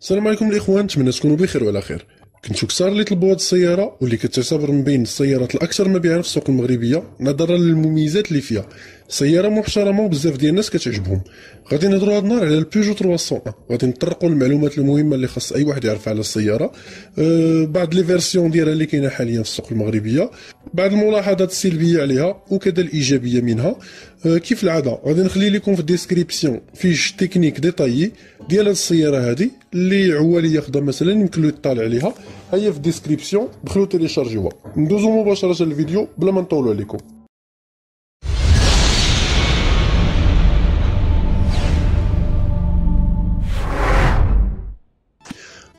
السلام عليكم الإخوان نتمنى تكونوا بخير وعلى خير. كنتو كثار اللي طلبوا هاد السيارة واللي كتعتبر من بين السيارات الأكثر مبيعا في السوق المغربية نظرا للمميزات اللي فيها. سيارة محترمه وبزاف ديال الناس كتعجبهم. غادي نهضروا هاد النهار على البيجو 301 غادي نطرقوا المعلومات المهمة اللي خاص أي واحد يعرفها على السيارة. أه بعض les versions ديالها اللي كاينة حاليا في السوق المغربية. بعض الملاحظات السلبية عليها وكذا الإيجابية منها. أه كيف العادة؟ غادي نخلي لكم في ال description fiche technique détaillée ديال هاد السيارة هادي اللي عوال ياخذها مثلا يمكن له يطالع عليها. هي في ال description دخلوا téléchargيوها. ندوزو مباشرة للفيديو بلا ما نطولوا عليكم.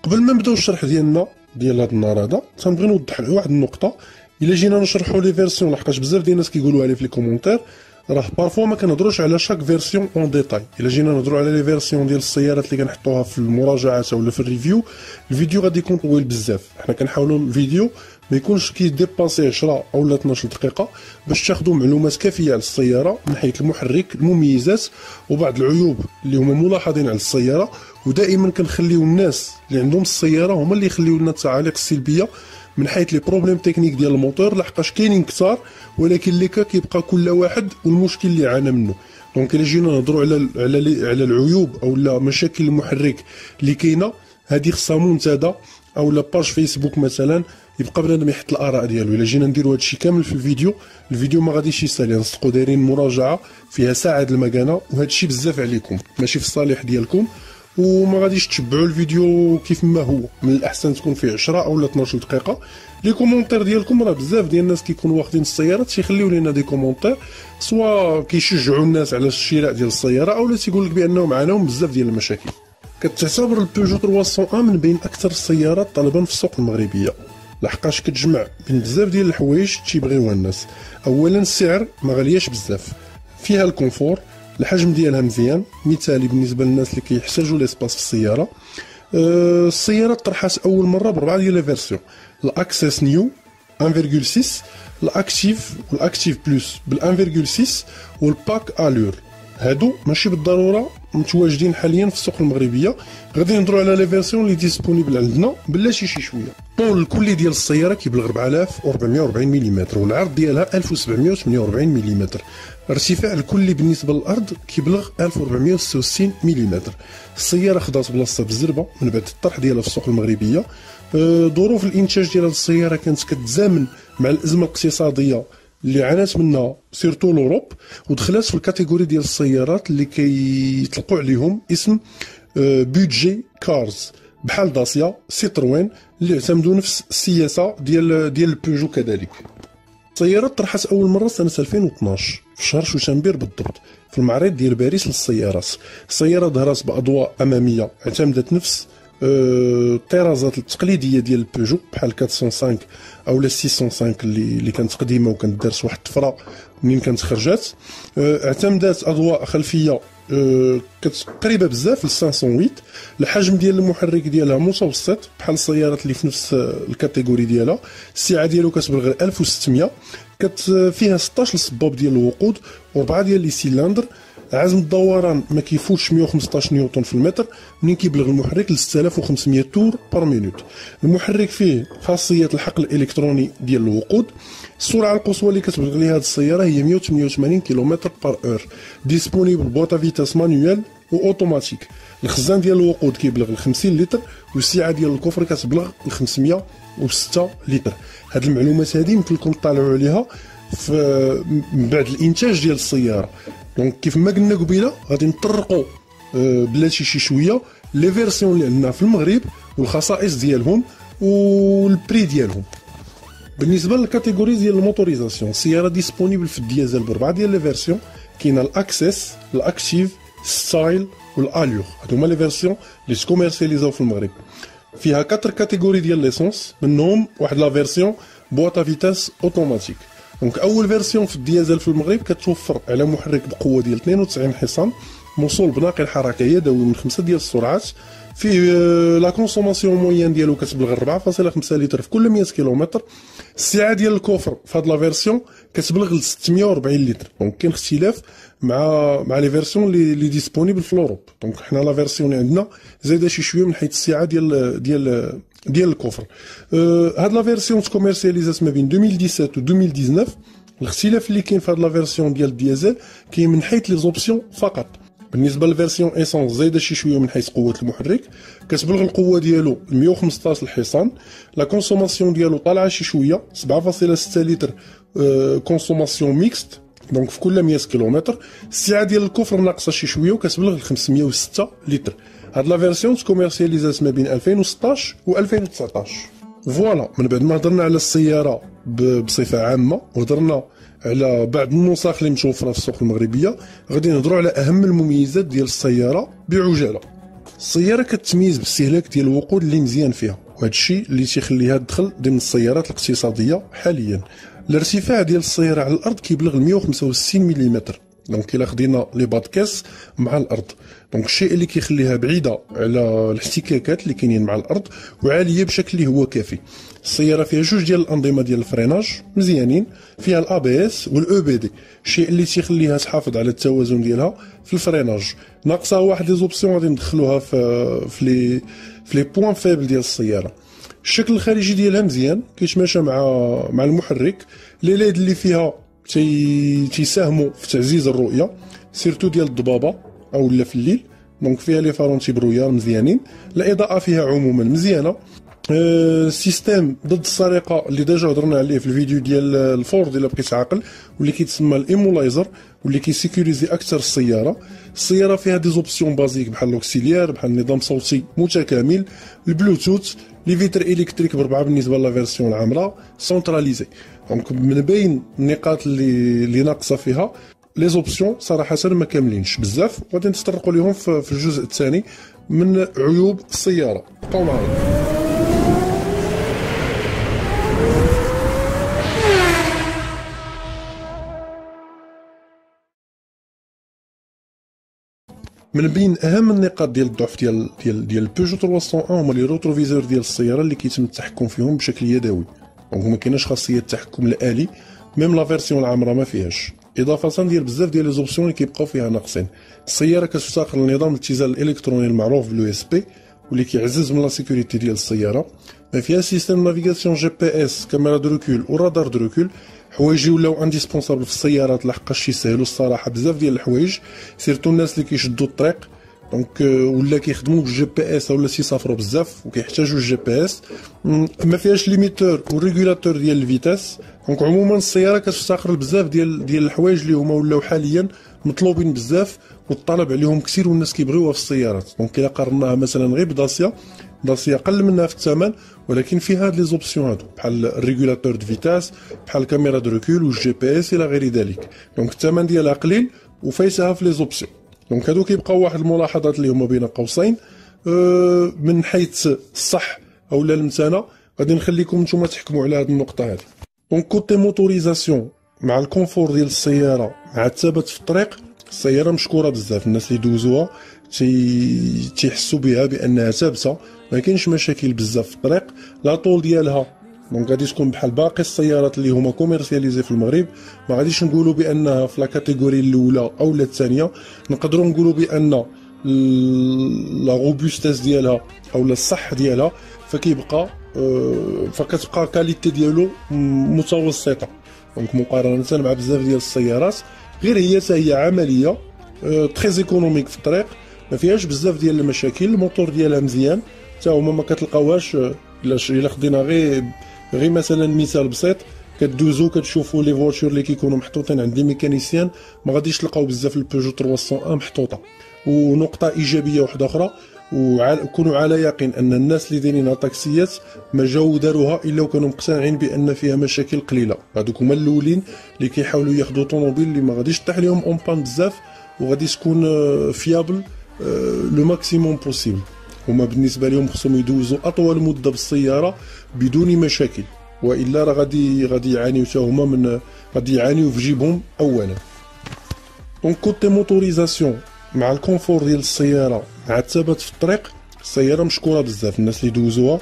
قبل ما نبداو الشرح ديالنا ديال هذا النهار هذا تنبغي نوضح واحد النقطة. إلا جينا نشرحوا les versions لحقاش بزاف ديال الناس كيقولوها لي في les commentaires راه parfois ما كنهضروش على chaque version en détail إلا جينا نهضروا على les versions ديال السيارات اللي كنحطوها في المراجعات ولا في ال review الفيديو غادي يكون طويل بزاف. حنا كنحاولوا الفيديو ما يكونش كي dépasser 10 أو 12 دقيقة باش تاخذوا معلومات كافية على السيارة من حيث المحرك المميزات وبعض العيوب اللي هما ملاحظين على السيارة. ودائما كنخليو الناس اللي عندهم السيارة هما اللي يخليو لنا التعاليق السلبية من حيث les problèmes techniques ديال الموتور لحقاش كاينين كثار ولكن اللي كيبقى كل واحد والمشكل اللي عانى منه. donc إلا جينا نهضروا على على على العيوب أو لا مشاكل المحرك اللي كاينة هذه خصها منتدى أو لا page Facebook مثلا يبقى بنادم يحط الآراء ديالو. إلا جينا نديروا هادشي كامل في الفيديو الفيديو ما غاديش يسالي. نصدقوا دايرين مراجعة فيها ساعة المكانة وهادشي بزاف عليكم. ماشي في الصالح ديالكم. وما غاديش تتبعوا الفيديو كيف ما هو. من الأحسن تكون فيه 10 أو 12 دقيقة. les commentaires ديالكم راه بزاف ديال الناس كيكونوا واخدين السيارات تيخليو لينا des commentaires. soit كيشجعوا الناس على الشراء ديال السيارة اولا تيقول لك بانهم عانوا بزاف ديال المشاكل. كتعتبر البيجو 301 من بين أكثر السيارات طلبا في السوق المغربية. لحقاش كتجمع بين بزاف ديال الحوايج تيبغيوها الناس. اولا السعر ما غالياش بزاف. فيها ال confort الحجم ديالها مزيان مثالي بالنسبة للناس اللي كيحتاجوا l'espace في السيارة. أه السيارة طرحات أول مرة بربعه ديال les versions. الأكسس نيو 1.6 الأكتيف والأكتيف بلس بال 1.6 والباك آلور. هادو ماشي بالضرورة متواجدين حاليا في السوق المغربية. غادي نهضروا على les versions اللي disponibles عندنا بلاتي شي شوية. الطول الكلي ديال السيارة كيبلغ 4440 ملم والعرض ديالها 1748 ملم الارتفاع الكلي بالنسبة للأرض كيبلغ 1466 ملم السيارة خدات بلاصتها بالزربة من بعد الطرح ديالها في السوق المغربية. ظروف الإنتاج ديال السيارة كانت كتزامن مع الأزمة الاقتصادية اللي عانت منها surtout l'Europe ودخلات في ال catégorie ديال السيارات اللي كيطلقوا عليهم اسم budget cars. بحال داسيا سيتروين اللي اعتمدوا نفس السياسة ديال ديال البيجو كذلك. السيارة طرحت أول مرة سنة 2012 في شهر شتنبر بالضبط في المعرض ديال باريس للسيارات. السيارة ظهرت بأضواء أمامية اعتمدت نفس الطرازات التقليديه ديال البيجو بحال 405 أو لا 605 اللي اللي كانت قديمه وكانت دارت واحد الطفره منين كانت خرجات اعتمدت اضواء خلفيه قريبه بزاف ل 508 الحجم ديال المحرك ديالها متوسط بحال السيارات اللي في نفس ال catégorie ديالها السعه ديالو كتبلغ غير 1600 كت فيها 16 صمام ديال الوقود واربعه ديال les cylindres عزم الدوران ما كيفوتش 115 نيوتن في المتر منين كيبلغ المحرك ل 6500 tours par minute. المحرك فيه خاصية الحقن الإلكتروني ديال الوقود. السرعة القصوى اللي كتبلغ ليها هذه السيارة هي 188 كيلومتر par heure. disponible boîte à vitesses manuelle و automatique الخزان ديال الوقود كيبلغ ل 50 لتر والسعه ديال ال coffre كتبلغ ل 506 لتر. هاد المعلومات هذه يمكن لكم تطالعوا عليها في من بعد الإنتاج ديال السيارة. donc كيف ما قلنا قبيلة غادي نطرقوا بلاتي شي شوية les versions اللي عندنا في المغرب والخصائص ديالهم وال prix ديالهم. بالنسبة لل catégorie ديال ال motorisation السيارة disponible في الديازل بربعه ديال les versions كاينة ال Access ال Active Style وال Allure هادو هما les versions اللي تكوميرسياليزاو في المغرب. فيها 4 catégories ديال l'essence منهم واحد la version boîte à vitesses automatique donc أول version في الديازل في المغرب كتوفر على محرك بقوه ديال 92 حصان موصول بناقل حركه يدوي من خمسة ديال السرعات فيه la consommation moyenne ديالو كتبلغ 4.5 لتر في كل 100 كيلومتر. السعه ديال ال coffre في هاد la version كتبلغ ل 640 لتر. donc كاين اختلاف مع مع les versions لي disponibles في l'Europe donc حنا la version اللي عندنا زايدة شي شوية من حيث السعه ديال ديال ديال ال coffre. أه هاد la version تكوميرسياليزات ما بين 2017 و 2019 الاختلاف اللي كاين في هاد la version ديال الديزل كاين من حيث les options فقط. بالنسبة لل version essence زايدة شي شوية من حيث قوة المحرك. كتبلغ القوة ديالو 115 الحصان. la consommation ديالو طالعة شي شوية 7.6 لتر consommation mixte donc في كل 100 كيلومتر. السعة ديال ال coffre ناقصة شي شوية وكتبلغ 506 لتر. هاد la version تكوميرسياليزات ما بين 2016 و 2019 voilà من بعد ما هضرنا على السيارة بصفة عامة وهضرنا على بعض النسخ اللي متوفره في السوق المغربية غادي نهضروا على أهم المميزات ديال السيارة بعجالة. السيارة كتميز باستهلاك ديال الوقود اللي مزيان فيها وهذا الشيء اللي تيخليها تدخل ضمن السيارات الاقتصادية حاليا. الارتفاع ديال السيارة على الأرض كيبلغ 165 ملم donc الا خدينا لي بادكاس مع الأرض donc الشيء اللي كيخليها بعيده على الاحتكاكات اللي كاينين مع الأرض وعاليه بشكل اللي هو كافي السياره فيها جوج ديال الانظمه ديال ال freinage مزيانين فيها ال ABS وال EBD الشيء اللي تيخليها تحافظ على التوازن ديالها في ال freinage ناقصها واحد les options غادي ندخلوها في في les في les points faibles ديال السياره الشكل الخارجي ديالها مزيان كيتماشى مع مع المحرك les LED اللي فيها تيساهموا في تعزيز الرؤية surtout ديال الضبابة أو لا في الليل. donc فيها les phares antibrouillard مزيانين. الإضاءة فيها عموما مزيانة. système ضد السرقة اللي déjà هضرنا عليه في الفيديو ديال الفورد الا بقيت عاقل واللي كيتسمى ال immobiliseur واللي كي sécuriser أكثر السيارة. السيارة فيها des options basiques بحال l'auxiliaire بحال نظام صوتي متكامل. ال Bluetooth les vitres électriques بربعه بالنسبة la version العامرة centralisée donc من بين النقاط اللي اللي ناقصة فيها les options صراحة ما كاملينش. بزاف. وغادي نتطرقوا لهم في الجزء الثاني من عيوب السيارة. بقاو معنا من بين أهم النقاط ديال الضعف ديال ديال ديال البيجو 301 هما les rétroviseurs ديال السيارة اللي كيتم التحكم فيهم بشكل يدوي. donc ما كايناش خاصية التحكم الآلي même la version العامرة ما فيهاش. إضافة ديال بزاف ديال les options اللي كيبقاو فيها ناقصين. السيارة كتفتقر لنظام الاتزان الإلكتروني المعروف بال ESP واللي كيعزز من la sécurité ديال السيارة. ما فيها système navigation GPS caméra de recul و radar de recul حوايج ولاو indispensables في السيارات لحقاش يسهلوا الصراحة بزاف ديال الحوايج. surtout الناس اللي كيشدوا الطريق. donc ولا كيخدموا بال GPS ولا تيسافروا بزاف وكيحتاجوا ال GPS. ما فيهاش limiteur و régulateur ديال ال vitesse. donc عموما السيارة كتفتقر بزاف ديال ديال الحوايج اللي هما ولاو حاليا مطلوبين بزاف والطلب عليهم كثير والناس كيبغيوها في السيارات. دونك إلا قارناها مثلا غير ب داسيا داسيا قل منها في الثمن ولكن فيها هاد les options هادو بحال ال régulateur de vitesse بحال caméra de recul وال GPS إلى غير ذلك donc الثمن ديالها قليل وفايتها في les options donc هادو كيبقاو واحد الملاحظات اللي هما بين قوسين أه من حيث الصح أو لا المتانه غادي نخليكم نتوما تحكموا على هاد النقطه هادي donc côté motorisation مع ال confort ديال السياره مع الثبات في الطريق السياره مشكوره بزاف الناس اللي دوزوها تي تيحسوا بها بانها ثابته ما كاينش مشاكل بزاف في الطريق la tôle ديالها. donc غادي تكون بحال باقي السيارات اللي هما commercialisées في المغرب. ما غاديش نقولوا بأنها في la catégorie الأولى أو لا الثانية. نقدروا نقولوا بأن la robustesse ديالها أو الصح ديالها فكيبقى آه، فكتبقى qualité ديالو متوسطة. donc مقارنة مع بزاف ديال السيارات غير هي هي عملية très économique في الطريق. ما فيهاش بزاف ديال المشاكل الموتور ديالها مزيان. حتى هما ما كتلقاوهاش إلا إلا خدينا غير غير مثلا مثال بسيط كدوزو كتشوفوا les voitures اللي كيكونوا محطوطين عند les mécaniciens ما غاديش تلقاو بزاف البيجو 301 محطوطة. ونقطة إيجابية واحدة أخرى وكونوا على يقين أن الناس اللي دايرين طاكسيات ما جاو داروها إلا وكانوا مقتنعين بأن فيها مشاكل قليلة. هذوك هما الأولين اللي كيحاولوا ياخذوا طوموبيل اللي ما غاديش طيح لهم en panne بزاف وغادي تكون fiable le maximum possible هما بالنسبة لهم خصهم يدوزوا أطول مدة بالسيارة بدون مشاكل وإلا راه غادي غادي يعانيو حتى هما من غادي يعانيو في جيبهم اولا. donc côté motorisation مع ال confort ديال السيارة مع الثبات في الطريق السيارة مشكورة بزاف. الناس اللي دوزوها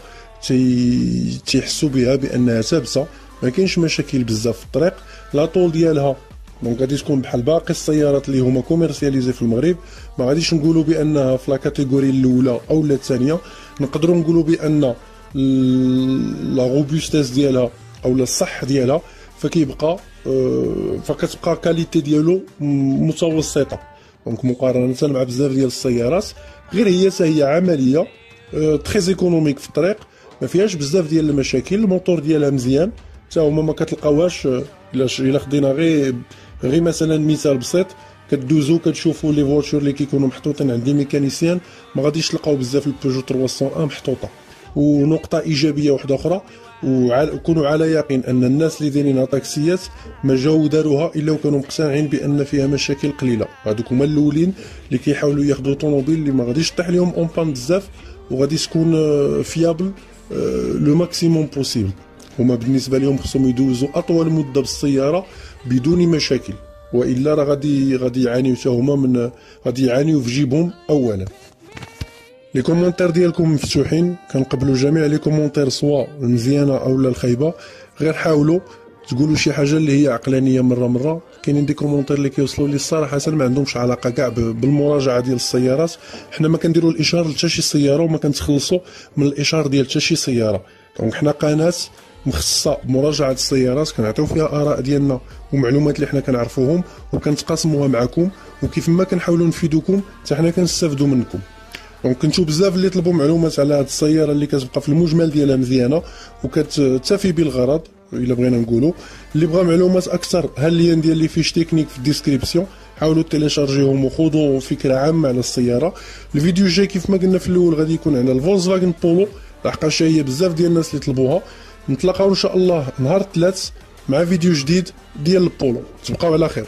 تي تيحسوا بها بأنها ثابتة ما كاينش مشاكل بزاف في الطريق. la tôle ديالها donc غادي تكون بحال باقي السيارات اللي هما commercialisées في المغرب. ما غاديش نقولوا بانها في la catégorie الأولى أو الثانية. نقدروا نقولوا بأن la robustesse ديالها أو الصح ديالها فكيبقى آه، فكتبقى qualité ديالو متوسطة. donc مقارنة مع بزاف ديال السيارات. غير هي هي عملية très آه، économique في الطريق. ما فيهاش بزاف ديال المشاكل. الموتور ديالها مزيان. حتى هما ما كتلقاوهاش آه، إلا خدينا غير غير مثلا مثال بسيط كدوزو كتشوفوا les voitures اللي كيكونوا محطوطين عند mécanicien ما غاديش تلقاو بزاف البيجو 301 محطوطة. ونقطة إيجابية واحدة أخرى وكونوا على يقين أن الناس اللي دايرينها طاكسيات ما جاو داروها إلا وكانوا مقتنعين بأن فيها مشاكل قليلة. هذوك هما الأولين اللي كيحاولوا ياخذوا طوموبيل اللي ما غاديش طيح لهم en panne بزاف وغادي تكون fiable le maximum possible هما بالنسبة لهم خصهم يدوزوا أطول مدة بالسيارة بدون مشاكل. وإلا راه غادي غادي يعانيو حتى هما من غادي يعانيو في جيبهم اولا. les commentaires ديالكم مفتوحين. كنقبلوا جميع les commentaires سواء المزيانه أو الخايبة. غير حاولوا تقولوا شي حاجة اللي هي عقلانية مره مرة. كاينين des commentaires اللي كيوصلوا لي الصراحة ما عندهمش علاقة كاع بالمراجعة ديال السيارات. حنا ما كنديروا الإشهار لتا شي سيارة وما كنتخلصوا من الإشهار ديال حتى شي سيارة. donc حنا قناة مخصصة بمراجعه السيارات كنعطيو فيها آراء ديالنا ومعلومات اللي حنا كنعرفوهم وكنتقاسموها معكم وكيف ما كنحاولوا نفيدوكم حتى حنا كنستافدوا منكم. donc كنتو بزاف اللي طلبوا معلومات على هذه السيارة اللي كتبقى في المجمل ديالها مزيانة وكتفي بالغرض إلا بغينا نقولوا اللي بغى معلومات أكثر ها ال lien ديال les fiches techniques في ال description حاولوا télécharger هم وخذوا فكرة عامة على السيارة. الفيديو الجاي كيف ما قلنا في الأول غادي يكون على الفولكس فاجن بولو. لحقاش هي بزاف ديال الناس اللي طلبوها. نتلاقاو إن شاء الله نهار الثلاث مع فيديو جديد ديال البولو. تبقاو على خير.